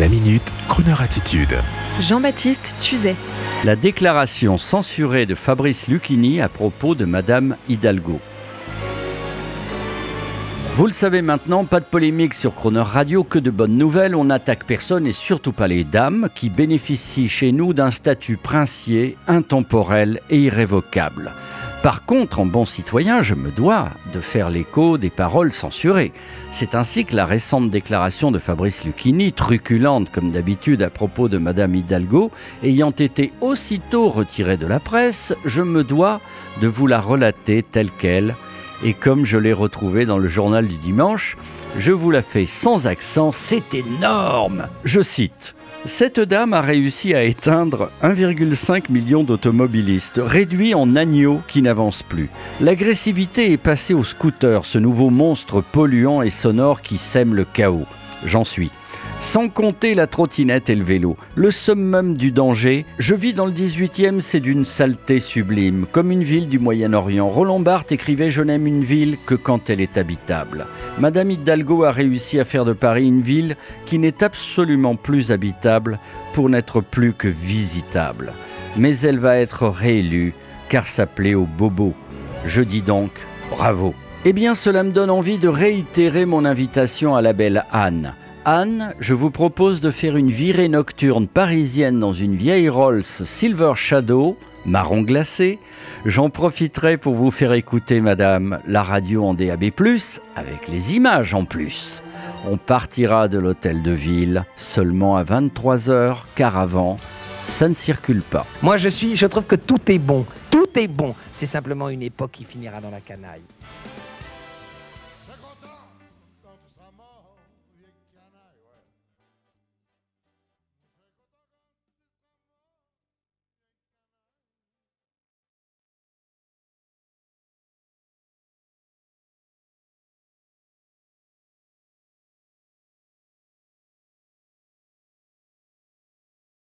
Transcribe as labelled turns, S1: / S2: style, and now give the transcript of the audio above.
S1: La minute, Kroneur attitude.
S2: Jean-Baptiste Tuzet.
S3: La déclaration censurée de Fabrice Lucchini à propos de Madame Hidalgo. Vous le savez maintenant, pas de polémique sur Croner Radio, que de bonnes nouvelles. On n'attaque personne et surtout pas les dames qui bénéficient chez nous d'un statut princier, intemporel et irrévocable. Par contre, en bon citoyen, je me dois de faire l'écho des paroles censurées. C'est ainsi que la récente déclaration de Fabrice Lucchini, truculente comme d'habitude à propos de Madame Hidalgo, ayant été aussitôt retirée de la presse, je me dois de vous la relater telle qu'elle. Et comme je l'ai retrouvée dans le journal du dimanche, je vous la fais sans accent, c'est énorme. Je cite. Cette dame a réussi à éteindre 1,5 million d'automobilistes, réduits en agneaux qui n'avancent plus. L'agressivité est passée au scooter, ce nouveau monstre polluant et sonore qui sème le chaos. J'en suis. Sans compter la trottinette et le vélo. Le summum du danger, je vis dans le 18e, c'est d'une saleté sublime, comme une ville du Moyen-Orient. Roland Barthes écrivait Je n'aime une ville que quand elle est habitable. Madame Hidalgo a réussi à faire de Paris une ville qui n'est absolument plus habitable pour n'être plus que visitable. Mais elle va être réélue car ça plaît aux bobos. Je dis donc bravo. Eh bien, cela me donne envie de réitérer mon invitation à la belle Anne. Anne, je vous propose de faire une virée nocturne parisienne dans une vieille Rolls Silver Shadow, marron glacé. J'en profiterai pour vous faire écouter, madame, la radio en DAB+, avec les images en plus. On partira de l'hôtel de ville seulement à 23h, car avant, ça ne circule pas.
S4: Moi, je suis, je trouve que tout est bon. Tout est bon. C'est simplement une époque qui finira dans la canaille.